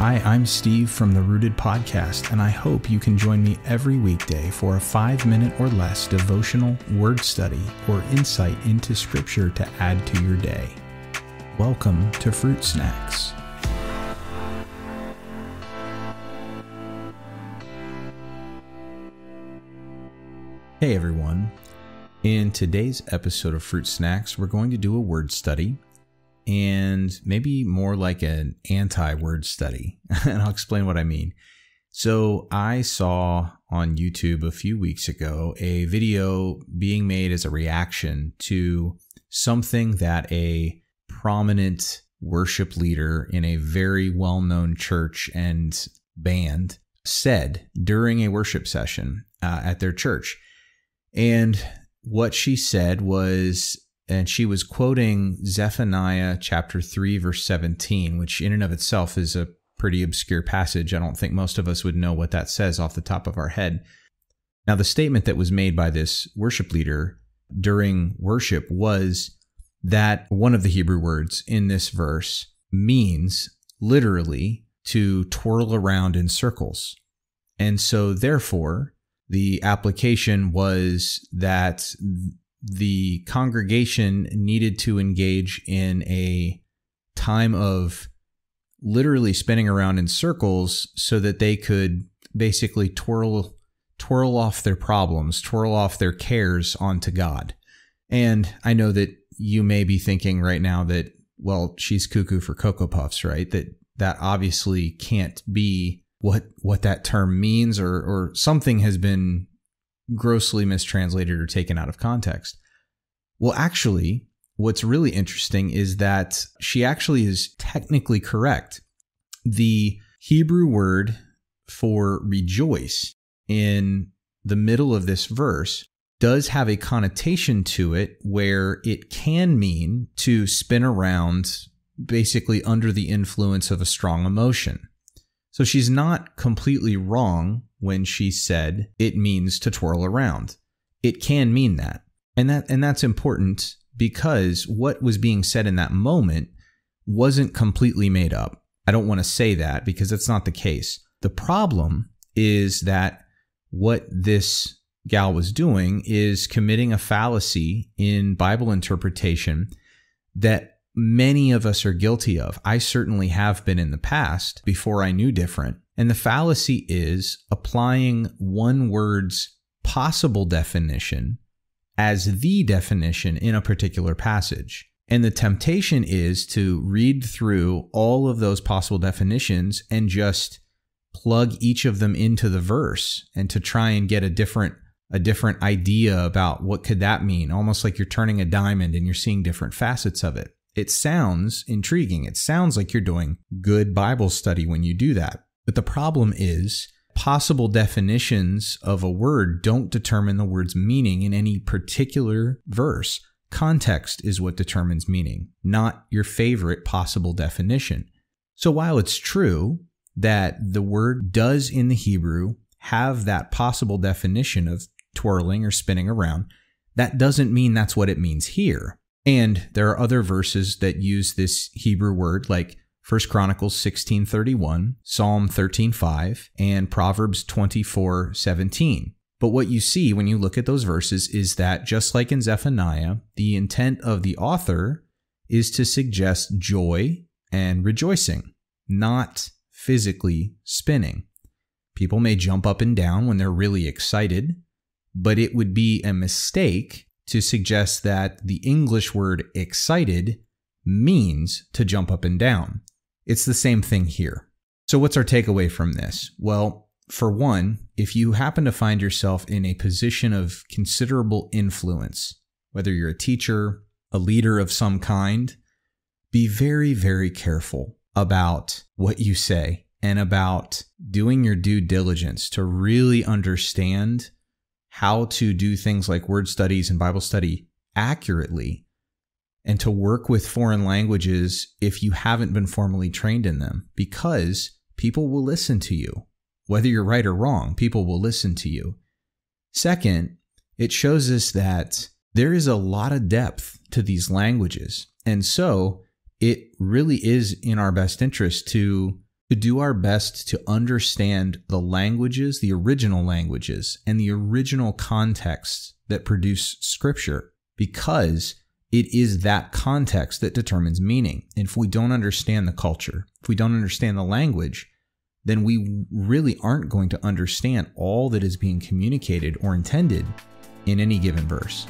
Hi, I'm Steve from the Rooted Podcast, and I hope you can join me every weekday for a five minute or less devotional word study or insight into Scripture to add to your day. Welcome to Fruit Snacks. Hey everyone. In today's episode of Fruit Snacks, we're going to do a word study and maybe more like an anti word study. and I'll explain what I mean. So, I saw on YouTube a few weeks ago a video being made as a reaction to something that a prominent worship leader in a very well known church and band said during a worship session uh, at their church. And what she said was and she was quoting Zephaniah chapter 3, verse 17, which in and of itself is a pretty obscure passage. I don't think most of us would know what that says off the top of our head. Now, the statement that was made by this worship leader during worship was that one of the Hebrew words in this verse means literally to twirl around in circles. And so, therefore, the application was that the congregation needed to engage in a time of literally spinning around in circles so that they could basically twirl twirl off their problems, twirl off their cares onto God. And I know that you may be thinking right now that well, she's cuckoo for cocoa puffs, right? That that obviously can't be what what that term means or or something has been grossly mistranslated or taken out of context. Well, actually, what's really interesting is that she actually is technically correct. The Hebrew word for rejoice in the middle of this verse does have a connotation to it where it can mean to spin around basically under the influence of a strong emotion. So she's not completely wrong when she said it means to twirl around. It can mean that. And that and that's important because what was being said in that moment wasn't completely made up. I don't want to say that because that's not the case. The problem is that what this gal was doing is committing a fallacy in Bible interpretation that many of us are guilty of. I certainly have been in the past before I knew different. And the fallacy is applying one word's possible definition as the definition in a particular passage. And the temptation is to read through all of those possible definitions and just plug each of them into the verse and to try and get a different a different idea about what could that mean almost like you're turning a diamond and you're seeing different facets of it it sounds intriguing it sounds like you're doing good bible study when you do that but the problem is possible definitions of a word don't determine the word's meaning in any particular verse. Context is what determines meaning, not your favorite possible definition. So while it's true that the word does in the Hebrew have that possible definition of twirling or spinning around, that doesn't mean that's what it means here. And there are other verses that use this Hebrew word, like 1 Chronicles 16:31, Psalm 13:5, and Proverbs 24:17. But what you see when you look at those verses is that just like in Zephaniah, the intent of the author is to suggest joy and rejoicing, not physically spinning. People may jump up and down when they're really excited, but it would be a mistake to suggest that the English word excited means to jump up and down. It's the same thing here. So, what's our takeaway from this? Well, for one, if you happen to find yourself in a position of considerable influence, whether you're a teacher, a leader of some kind, be very, very careful about what you say and about doing your due diligence to really understand how to do things like word studies and Bible study accurately and to work with foreign languages if you haven't been formally trained in them because people will listen to you. Whether you're right or wrong, people will listen to you. Second, it shows us that there is a lot of depth to these languages. And so it really is in our best interest to to do our best to understand the languages, the original languages, and the original contexts that produce scripture because it is that context that determines meaning. And if we don't understand the culture, if we don't understand the language, then we really aren't going to understand all that is being communicated or intended in any given verse.